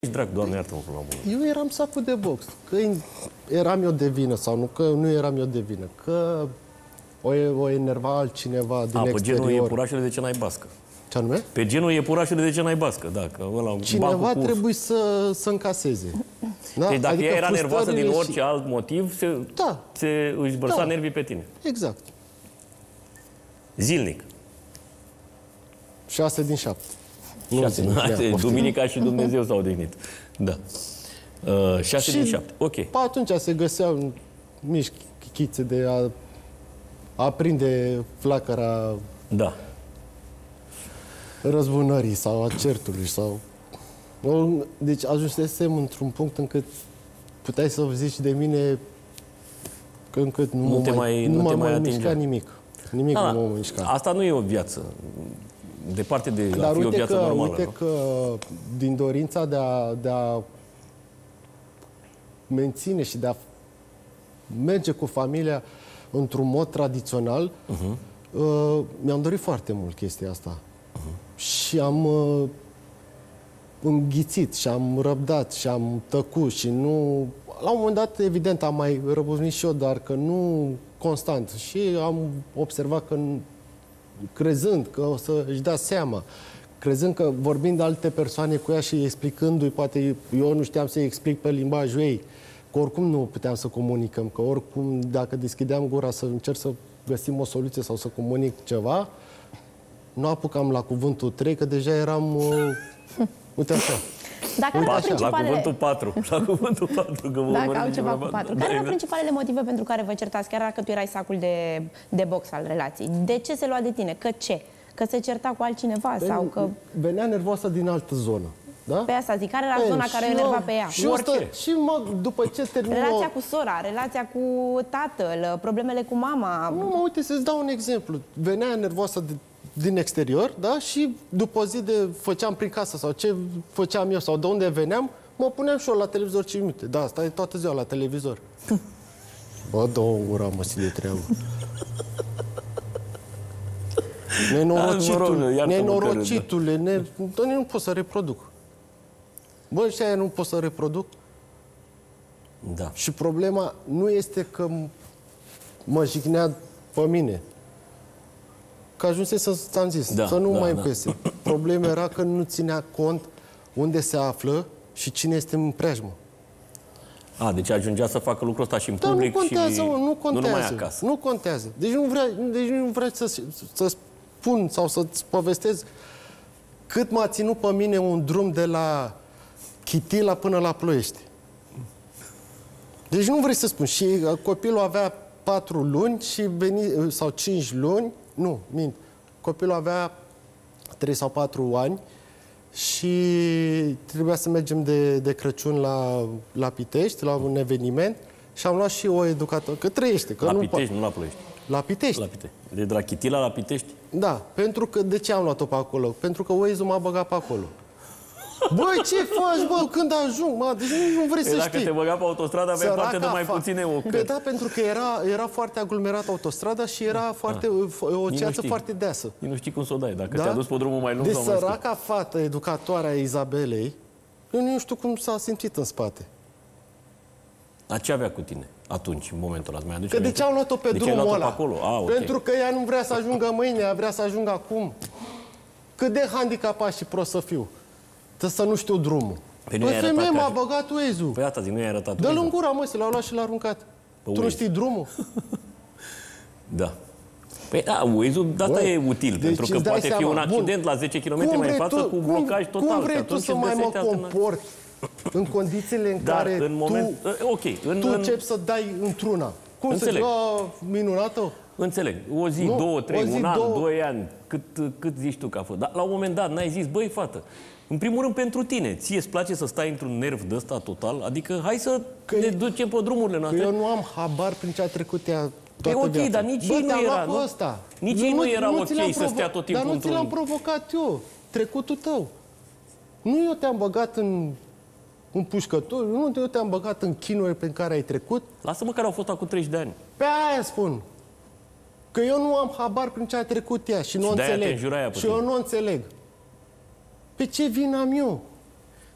Ești drag, doamne, iartă-mă până la bună. Eu eram sacul de box. Că eram eu de vină sau nu, că nu eram eu de vină. Că o, o enerva altcineva din A, pe exterior. genul iepurașele de ce n-ai bască. Ce anume? Pe genul iepurașele de ce n-ai bască, da, că ăla, Cineva bacul cu- trebuie să, să încaseze. Da? Deci dacă ea era nervoasă din frustrările orice și- alt motiv, se, Da. se își bărsa Da. nervii pe tine. Exact. Zilnic. 6 din 7. Nu Șase, zilnic, Haide, nea, poftim. Duminica și Dumnezeu s-au odihnit. Da. Uh, 6 din 7. Ok. Pe atunci se găseau mici chichițe de a aprinde flacăra Da. răzbunării sau a certului sau... O- Deci ajunsesem într-un punct încât puteai să zici de mine că încât nu, Nu mă te mai- nu, nu mă te mai mai atingea. mișca nimic. Nimic Da, nu mă da. mișca. Asta nu e o viață. Departe de a Dar fi o uite viață că, normală. uite nu? că din dorința de a, de a menține și de a merge cu familia într-un mod tradițional, Mhm. uh, mi-am dorit foarte mult chestia asta. Mhm. Și am uh, înghițit și am răbdat și am tăcut și nu... La un moment dat, evident, am mai răbuznit și eu, dar că nu constant. Și am observat că n- crezând că o să își dea seama, crezând că vorbind de alte persoane cu ea și explicându-i, poate eu nu știam să-i explic pe limbajul ei, că oricum nu puteam să comunicăm, că oricum dacă deschideam gura să încerc să găsim o soluție sau să comunic ceva, nu apucam la cuvântul 3, că deja eram, uh, uite așa. Dacă erau Patru, la principalele... cuvântul 4. La cuvântul 4. Că vă Dacă urmăriți au ceva cu bărbat. patru. Da, Care erau exact. principalele motive pentru care vă certați, chiar dacă tu erai sacul de, de box al relației? De ce se lua de tine? Că ce? Că se certa cu altcineva sau că... Venea nervoasă din altă zonă. Da? Pe asta zic, care era Ei, zona și care o eu- enerva pe ea? Și, eu Orice. stă, și mă, după ce termin Relația cu sora, relația cu tatăl, problemele cu mama. Nu, mă, uite, să-ți dau un exemplu. Venea nervoasă de, din exterior, da? Și după o zi de făceam prin casă sau ce făceam eu sau de unde veneam, mă puneam și eu la televizor 5 minute. Da, stai toată ziua la televizor. Bă, două gura, mă, de treabă. Nenorocitule, Da, mă rog, iartă-mă nenorocitule, ne... Doamne, nu pot să reproduc. Bă, ăștia nu pot să reproduc. Da. Și problema nu este că m- mă jignea pe mine. Că ajunsese să ți-am zis, Da, să nu da, mai da. pese. Problema era că nu ținea cont unde se află și cine este în preajmă. A, deci ajungea să facă lucrul ăsta și în Dar nu public contează, și mă, nu contează. nu numai acasă. Nu contează. Deci nu vrea, deci nu vrea să, să spun sau să-ți povestez cât m-a ținut pe mine un drum de la Chitila până la Ploiești. Deci nu vrei să spun. Și uh, copilul avea patru luni și veni, uh, sau cinci luni, nu, mint. Copilul avea trei sau patru ani și trebuia să mergem de, de Crăciun la, la Pitești, la un eveniment și am luat și o educatoare, că trăiește, că La nu Pitești, nu la Ploiești. po- la Pitești. La Pitești. De, de la Chitila la Pitești? Da, pentru că, de ce am luat-o pe acolo? Pentru că Waze-ul m-a băgat pe acolo. Băi, ce faci, bă, când ajung? Mă, deci nu, nu vrei Păi să dacă știi. te băga pe autostradă, avea Săraca parte de mai fa- puține Păi ocări. da, pentru că era, era foarte aglomerată autostrada și era foarte, o Ah. nu ceață știi. foarte deasă. Nu știi cum să o dai, dacă Da? te-a dus pe drumul mai lung De sau mai scurt. săraca fată, educatoarea Izabelei, eu nu știu cum s-a simțit în spate. Dar ce avea cu tine atunci, în momentul ăla? Îți Mai aduce Că de aminte? ce am luat-o pe de ce ai drumul luat-o ăla? pe acolo? A, ok. Pentru că ea nu vrea să ajungă mâine, ea vrea să ajungă acum. Cât de handicapat și prost să fiu. Trebuie să nu știu drumul. Păi nu Păi i-ai arătat femeie că m-a aș- băgat Waze-ul. Păi asta zic, nu i-ai arătat Dă-l Waze-ul? în gura, mă, să l-a luat și l-a aruncat. tu nu Waze. știi drumul? Da. Păi da, Waze-ul de asta Băi, e util, deci pentru că îți dai poate fi seama, un bun. accident la 10 km mai în vrei față tu- cu blocaj cum, total. Cum vrei și tu atunci să îți mai mă găsești alternative. comport în condițiile în Dar care în moment... tu, Ok, în, tu în, începi să dai într-una? Cum Înțeleg. să zici, "A, minunată? Înțeleg. O zi, Nu, două, trei, o zi, un an, două. doi ani, cât, cât zici tu că a fost. Dar la un moment dat n-ai zis, băi, fată, în primul rând pentru tine, ție îți place să stai într-un nerv de ăsta total? Adică hai să Că ne e- ducem pe drumurile Că noastre. eu nu am habar prin ce a trecut ea toată E ok, viața. dar nici Bă, ei nu te-am era, luat pe nu? ăsta. Nici Eu ei nu era ți ok l-am să stea tot timpul Dar nu ți l-am într-un- provocat eu. Trecutul tău. Nu eu te-am băgat în, în pușcături, nu eu te-am băgat în chinuri pe care ai trecut. Lasă-mă care au fost acum 30 de ani. Pe aia spun. Că eu nu am habar prin ce a trecut ea și nu Și o de-aia te înțeleg. înjura ea pe și tine. eu nu o înțeleg. Pe ce vin am eu?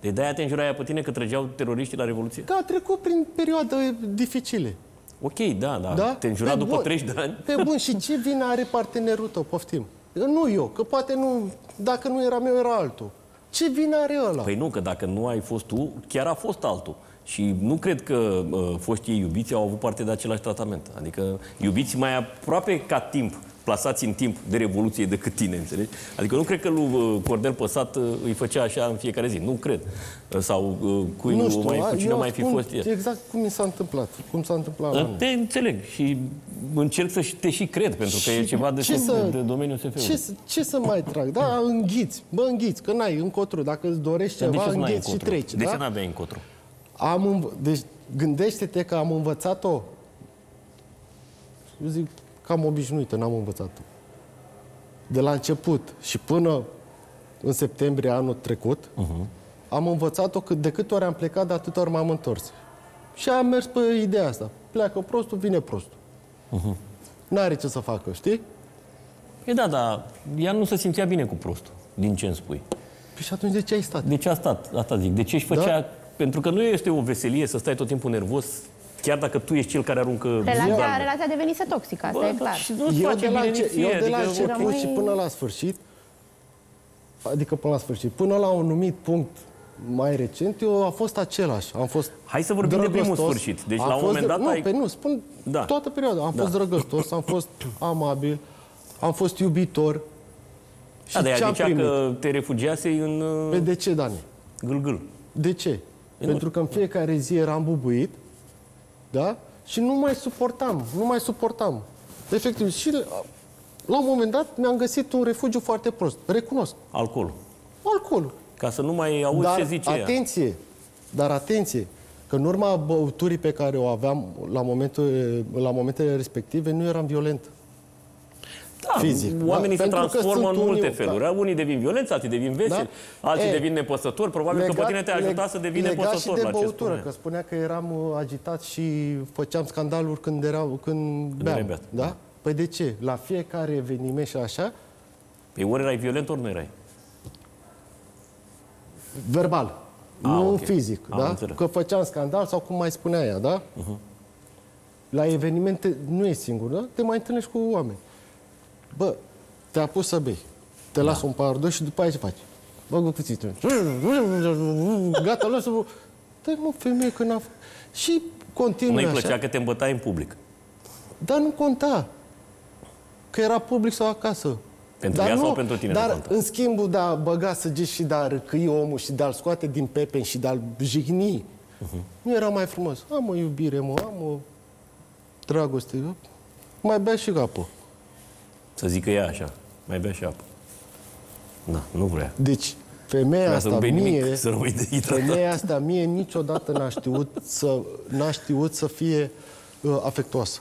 De de-aia te înjurai pe tine că trăgeau teroriștii la Revoluție? Că a trecut prin perioade dificile. Ok, da, da. Da? Te înjura Pe după bun. 30 de ani? Pe bun, și ce vină are partenerul tău? Poftim. Nu eu, că poate nu, dacă nu eram eu, era altul. Ce vină are ăla? Păi nu, că dacă nu ai fost tu, chiar a fost altul. Și nu cred că uh, foștii ei iubiți au avut parte de același tratament. Adică iubiți mai aproape ca timp, plasați în timp de Revoluție decât tine, înțelegi? Adică nu cred că lui uh, Cordel Păsat uh, îi făcea așa în fiecare zi. Nu cred. Uh, Sau uh, cui nu nu știu, mai, a- cu cine eu mai fi spun fost el. Exact cum mi s-a întâmplat. Cum s-a întâmplat la mine. Te înțeleg și încerc să te și cred, pentru că e Și ceva de, ce să- de domeniul SF-ului. Ce, să- ce să mai trag? Da, înghiți. Bă, înghiți, că n-ai încotro. Dacă îți dorești Dar de ceva, ce să n-ai înghiți și încotro? treci. De da? ce n-aveai încotro? Am înv- deci gândește-te că am învățat-o. Eu zic cam obișnuită, n-am învățat-o. De la început și până în septembrie anul trecut, uh-huh. am învățat-o că de câte ori am plecat, de atâtea ori m-am întors. Și am mers pe ideea asta. Pleacă prostul, vine prostul. Uh-huh. N-are ce să facă, știi? E da, dar ea nu se simțea bine cu prostul, din ce îmi spui. Păi și atunci de ce ai stat? De ce a stat? Asta zic. De ce își făcea... Da? Pentru că nu este o veselie să stai tot timpul nervos, chiar dacă tu ești cel care aruncă Relația, zidane. relația devenise toxică, asta Bă, e clar. Și nu-ți Eu face de, la, bine înce- nici ție, eu de la adică- început Rămâi- și până la sfârșit, adică până la sfârșit, până la un anumit punct mai recent, eu a fost același. Am fost Hai să vorbim de primul drăgăstos. sfârșit. Deci, Am la un fost moment dat Nu, ai- pe nu, spun Da. toată perioada. Am Da. fost drăgăstos, am fost amabil, am fost iubitor. Și Da, de ce ea am zicea primit? că te refugiasei în Pe uh, de ce, Dani? gâlgâl. De ce? nu- Pentru că în fiecare zi eram bubuit, da? Și nu mai suportam, nu mai suportam. Efectiv, și la un moment dat mi-am găsit un refugiu foarte prost. Recunosc. Alcool. Alcoolul. Ca să nu mai auzi Dar ce zice ea. atenție, dar atenție, că în urma băuturii pe care o aveam la, momentul, la momentele respective, nu eram violent. Da, fizic, Oamenii da? se Pentru că transformă în sunt multe unii- feluri. da. Unii devin violenți, alții devin veseli, alții E, devin nepăsători. Probabil că pe tine te-a ajutat să devii legat nepăsător și de la ce băutură, spune. că spunea că eram uh, agitat și făceam scandaluri când, erau, când erai beam. beat. Da? Păi de ce? La fiecare eveniment și așa, Păi ori erai violent, ori nu erai. verbal, Ah, nu ok. fizic. Am da? înțeles. Că făceam scandal sau cum mai spunea ea, da? Mhm. La evenimente nu e singur, da? Te mai întâlnești cu oameni. Bă, te-a pus să bei. Te Da. las un par doi și după aia ce faci? Bă, cu cuțitul. Gata, lasă mă Dă mă, femeie, că n-a... f- Și continui Nu-i așa. plăcea că te îmbătai în public. Dar nu conta. Că era public sau acasă. Pentru dar ea nu, sau pentru tine nu Dar conta? în schimbul de a băga săgeți și de a răcăi omul și de a-l scoate din pepen și de a-l jigni, Mhm. nu era mai frumos. Am o iubire, mă, am o dragoste. Mai bea și apă. Să zică ea așa. Mai bea și apă. Da, nu vrea. Deci, femeia Vrea să asta nu bei mie, nimic, să rămâi dehidratat. femeia asta mie niciodată n-a știut să, n-a știut să fie uh, afectuoasă.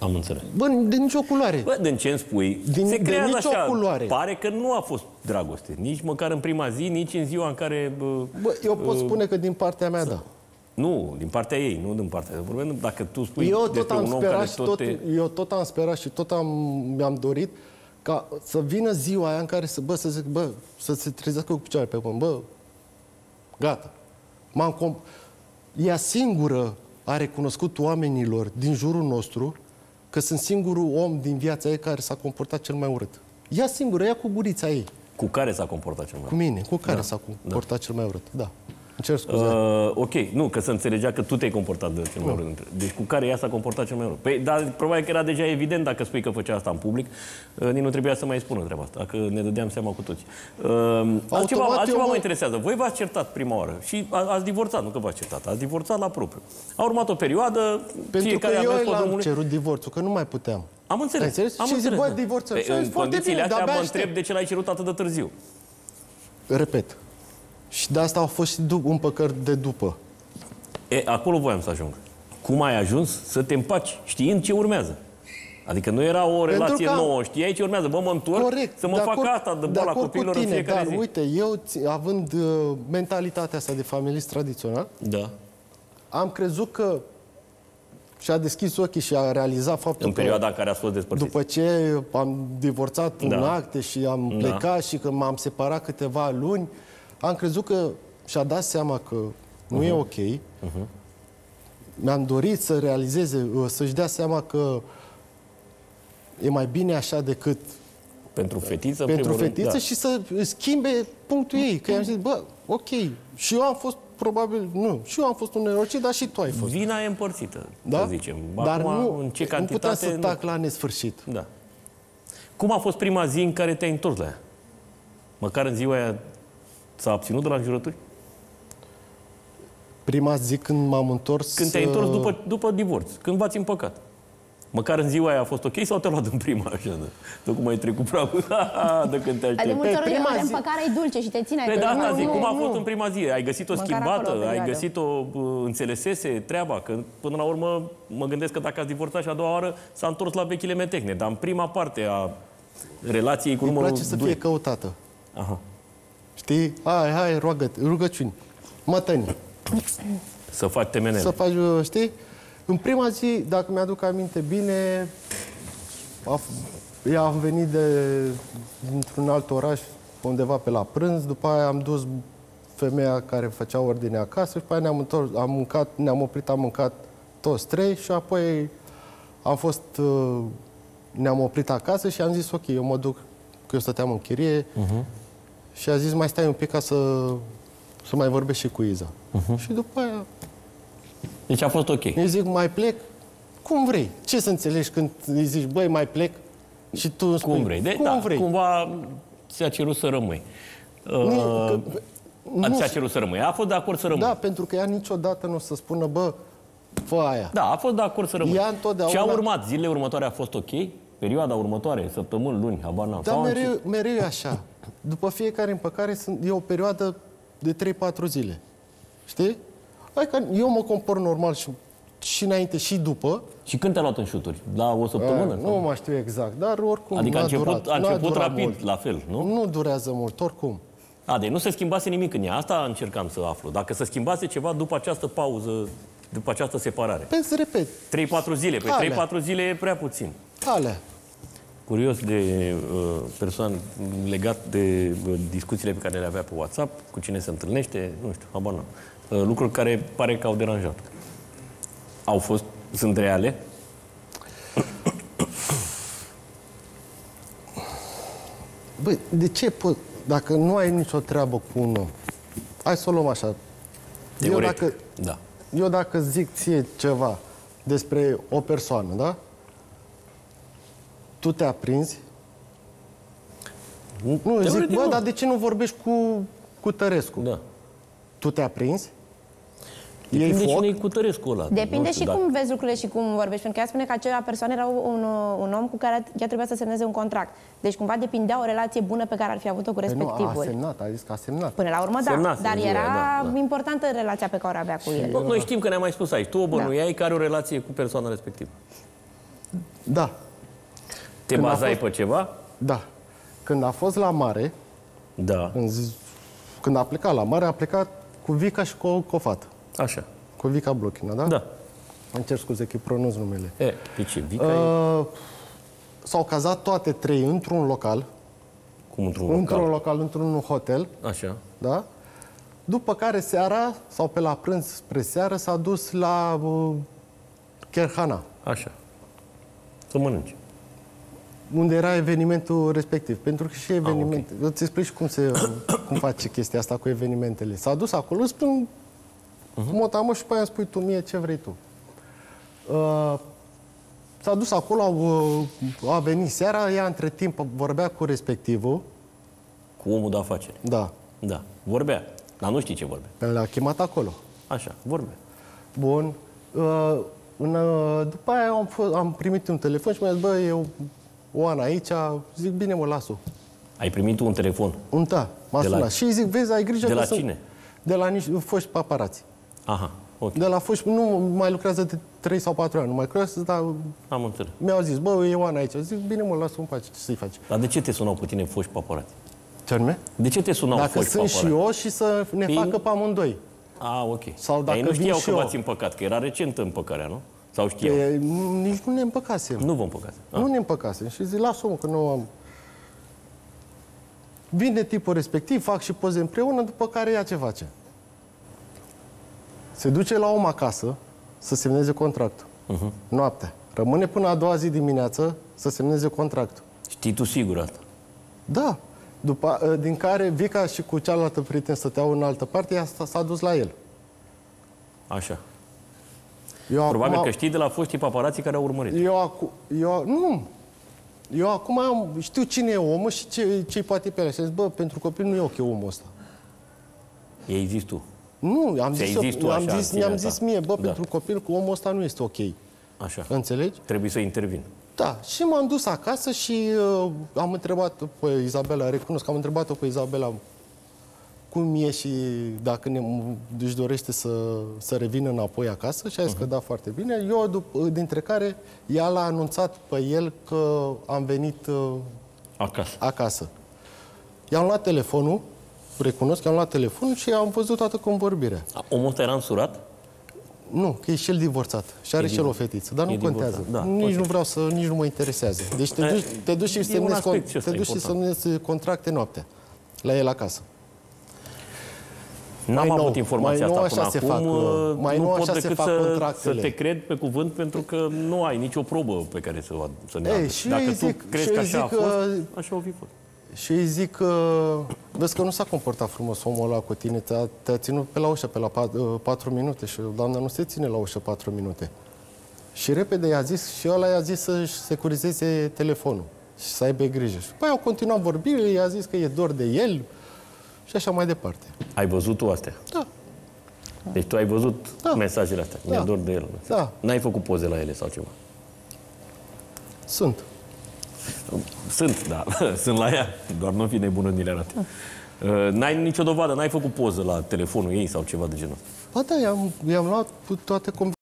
Am înțeles. Bă, de nicio culoare. Bă, din ce îmi spui, Din- se de creează nicio așa. culoare. Pare că nu a fost dragoste. Nici măcar în prima zi, nici în ziua în care... Bă, Bă, eu pot spune că din partea mea, da. Nu, din partea ei, nu din partea... Vorbim, dacă tu spui Eu tot despre am un om care sperat și tot tot, te... eu tot am sperat și tot am, mi-am dorit ca să vină ziua aia în care să, bă, să zic, bă, să se trezească cu picioare pe pământ, bă, gata. M-am comp- Ea singură a recunoscut oamenilor din jurul nostru că sunt singurul om din viața ei care s-a comportat cel mai urât. Ea singură, ea cu gurița ei, Cu care s-a comportat cel mai cu mine, cu care s-a comportat cel mai urât. Da. Îmi cer scuze. Uh, ok, nu, că să înțelegea că tu te-ai comportat de cel mai urât. dintre- Deci cu care ea s-a comportat cel mai urât. Păi, dar probabil că era deja evident dacă spui că făcea asta în public. Uh, nici nu trebuia să mai spună treaba asta, că ne dădeam seama cu toți. Uh, altceva eu altceva mă- mă interesează. Voi v-ați certat prima oară și a, ați divorțat, nu că v-ați certat, ați divorțat la propriu. A urmat o perioadă, Pentru că fiecare a eu mers pe l-am drumul lui. cerut divorțul, că nu mai puteam. Am înțeles. Ai înțeles? Am Și zic, înțeles, bă, da. divorțăm. Păi, Și am în zis, foarte condițiile bine, astea de-abia mă întreb aștept. de ce l-ai cerut atât de târziu. Repet. Și de asta au fost și du- un păcăr de după. E, acolo voiam să ajung. Cum ai ajuns să te împaci, știind ce urmează? Adică nu era o relație că am- nouă, știai ce urmează. Bă, mă întorc Corect. să mă de fac acord- asta de de boala acord copiilor cu în tine, fiecare dar zi. uite, eu, ți- având uh, mentalitatea asta de familist tradițional, Da. am crezut că și-a deschis ochii și a realizat faptul În că perioada în care ați fost despărțiți. după ce am divorțat în Da. acte și am plecat și că m-am separat câteva luni, am crezut că și-a dat seama că nu e ok, mi-am dorit să realizeze, uh, să-și dea seama că e mai bine așa decât Pentru fetiță, pentru primul rând, fetiță da. și să schimbe punctul ei. Că i-am zis, bă, ok, și eu am fost probabil, nu, și eu am fost un nenorocit, dar și tu ai fost. Vina e împărțită, Da? să zicem. Dar Acum, nu, în ce nu cantitate... putea să nu. tac la nesfârșit. Da. Cum a fost prima zi în care te-ai întors la ea? Măcar în ziua aia s-a abținut de la înjurături? Prima zi când m-am întors... Când te-ai uh, întors după, după divorț, când v-ați împăcat. Măcar în ziua aia a fost ok sau te-a luat în prima așa? De, de cum ai trecut pragul? de când te Adică aștept. multe ori prima zi- împăcarea e dulce și te ține Păi acolo. da, asta Nu, zic, nu, cum a nu. fost în prima zi? Ai găsit-o Măcar schimbată? acolo o ai perioadă. găsit-o, uh, înțelesese treaba? Că până la urmă mă gândesc că dacă ați divorțat și a doua oară s-a întors la vechile metehne. Dar în prima parte a relației cu Îmi numărul place să doi. fie căutată. Aha. Știi? Hai, hai, roagă rugăciuni. Mătăni. Să faci temenele. Să faci, uh, știi? În prima zi, dacă mi-aduc aminte bine, a, f- ea am venit de, dintr-un alt oraș, undeva pe la prânz, după aia am dus femeia care făcea ordine acasă și după aia ne-am întors, am mâncat, ne-am oprit, am mâncat toți trei și apoi am fost, uh, ne-am oprit acasă și am zis, ok, eu mă duc, că eu stăteam în chirie și a zis, mai stai un pic ca să, să mai vorbesc și cu Iza. Și după aia Deci a fost ok. îi zic, mai plec? Cum vrei. Ce să înțelegi când îi zici, băi, mai plec? Și tu îmi spui, Cum vrei. De, cum da, vrei. Cumva ți-a cerut să rămâi. Nu, Uh, că- a, nu ți-a știu. cerut să rămâi. A fost de acord să rămâi. Da, pentru că ea niciodată nu o să spună, bă, fă aia. Da, a fost de acord să rămâi. Ea întotdeauna- Ce a urmat? Zilele următoare a fost ok? Perioada următoare, săptămâni, luni, habar n-am. Dar Sau în mereu, mereu e așa. După fiecare împăcare sunt, e o perioadă de 3-4 zile. Știi? Adică eu mă compor normal și, și înainte și după. ce- Și când te-a luat în șuturi? La o săptămână? nu sau? mai știu exact, dar oricum Adică a n-a început, durat, a n-a început durat rapid, mult. la fel, nu? Nu durează mult, oricum. A, deci nu se schimbase nimic în ea. Asta încercam să aflu. Dacă se schimbase ceva după această pauză, după această separare. Pe să repet, 3-4 zile. Păi Alea. 3-4 zile e prea puțin. Alea. Curios de uh, persoan legat de uh, discuțiile pe care le avea pe WhatsApp, cu cine se întâlnește, nu știu, habar n-am. Uh, lucruri care pare că au deranjat. Au fost, sunt reale? Băi, de ce pot, dacă nu ai nicio treabă cu un om, hai să o luăm așa. Eu Teoretic. dacă, Da. eu dacă zic ție ceva despre o persoană, da? Tu te aprinzi? Nu, eu zic, Teoretic bă, nu. dar de ce nu vorbești cu, cu Tărescu? Da. Tu te aprinzi? Depinde Iei foc? cine e cu tărescu ăla. Depinde Nu și știu, dacă- cum vezi lucrurile și cum vorbești. Pentru că ea spune că acea persoană era un, un om cu care ea trebuia să semneze un contract. Deci cumva depindea o relație bună pe care ar fi avut-o cu Păi nu, a respectivul. semnat, a zis că a semnat. Până la urmă, da. Semnase Dar în ziua era aia, da, da. importantă relația pe care o avea cu el. Bă, Noi știm că ne-ai mai spus aici. Tu o bănuiai care o relație cu persoana respectivă. Da, Te Când a bazai fost- pe ceva? da. Când a fost la mare, Da. în zi, când a plecat la mare, a plecat cu Vica și cu o, cu o fată. Așa. Cu Vica Blochina, da? Da. Îmi cer scuze că îi pronunț numele. E, pe ce? Vica e Uh, s-au cazat toate trei într-un local, cum într-un într-un local. local, într-un hotel, Așa. da? După care seara, sau pe la prânz spre seară, s-a dus la uh, Kerhana, Așa. Să mănânci. Unde era evenimentul respectiv. Pentru că Ah, și evenimente... okay. Îți explic și cum, se, cum face chestia asta cu evenimentele. S-a dus acolo, îți spun Mhm. uh-huh. motamă și pe aia îmi spui tu mie ce vrei tu. Uh, s-a dus acolo, uh, a venit seara, ea între timp vorbea cu respectivul, Cu omul de afaceri. da, Da. Vorbea. Dar nu știi ce vorbea. l-a chemat acolo. Așa. Vorbea. Bun. Uh, în, uh, după aia am, fost, am primit un telefon și mi-a zis, bă, eu Oana aici, zic, bine mă, las-o. Ai primit tu un telefon. Un ta, m-a De la- sunat. Și îi zic, vezi, ai grijă De că la sunt- cine? De la niște foști paparați. Aha. Ok. De la foști, nu mai lucrează de 3 sau 4 ani, nu mai lucrează, dar Am înțeles. mi-au zis, bă, e Oana aici. Zic, bine mă, lasă-o în pace, ce să-i faci? Dar de ce te sunau pe tine foști paparazzi? Ce anume? De ce te sunau Dacă foști sunt paparazzi? și eu și să ne Păi- facă pe amândoi. A, ok. Sau Dar dacă ei nu vin știau și că eu. v-ați împăcat, că era recentă împăcarea, nu? Sau știau? E, nici nu ne împăcasem. Nu vă împăcați. Nu ne împăcasem. Și zic, lasă-mă că nu am... Vine tipul respectiv, fac și poze împreună, după care ea ce face? Se duce la om acasă să semneze contractul. Noaptea. Rămâne până a doua zi dimineață să semneze contractul. Știi tu sigur asta. Da. După, ă, din care Vica și cu cealaltă prieten stăteau în altă parte, ea s-a- s-a dus la el. Așa. Eu Probabil acum, că știi de la foștii paparații care au urmărit. Eu, acu, eu, nu. Eu acum am, știu cine e omul și ce, ce poate pe el. Și am zis, bă, pentru copil nu e ok omul ăsta. Ei zis tu. Nu, am Ți-ai zis, zis tu eu, așa am în zis, sinea mi-am ta. zis mie, bă, Da. pentru copil cu omul ăsta nu este ok. Așa. Înțelegi? Trebuie să intervin. Da, și m-am dus acasă și uh, am întrebat pe Izabela, recunosc că am întrebat-o pe Izabela cum e și dacă ne, își dorește să, să revină înapoi acasă și a zis că da, foarte bine. Eu, dup- dintre care, ea l-a anunțat pe el că am venit uh, Acasă. acasă. I-am luat telefonul, recunosc că am luat telefonul și am văzut toată convorbirea. Omul ăsta era însurat? Nu, că e și el divorțat și are E și el o divorțat. fetiță, dar E nu contează. divorțat, da, nici ok. nu vreau să, nici nu mă interesează. Deci te E, duci, te duci și e un semnezi, aspect con- și ăsta te duci și important. semnezi contracte noaptea la el acasă. N-am Mai nou, avut informația mai nou asta până așa se acum. fac, uh, mai nu nou pot așa se decât fac să, să contractele. te cred pe cuvânt pentru că nu ai nicio probă pe care să, o- să ne Ei, aduci. și Dacă eu tu îi zic- crezi și că eu îi așa a zic fost, că- așa o fi fost. Și îi zic că, vezi că nu s-a comportat frumos omul ăla cu tine, te-a, te ținut pe la ușă pe la 4 minute și doamna nu se ține la ușă 4 minute. Și repede i-a zis, și ăla i-a zis să-și securizeze telefonul și să aibă grijă. Și păi au continuat vorbirile, i-a zis că e dor de el și așa mai departe. Ai văzut tu astea? Da, Deci tu ai văzut Da. mesajele astea. Mi-e Da. dor de el. Da. N-ai făcut poze la ele sau ceva? sunt. Sunt, da. Sunt la ea. Doar nu fi nebună, ni le arate. Uh, N-ai nicio dovadă, n-ai făcut poză la telefonul ei sau ceva de genul ăsta. Ba da, i-am, i-am luat cu toate com-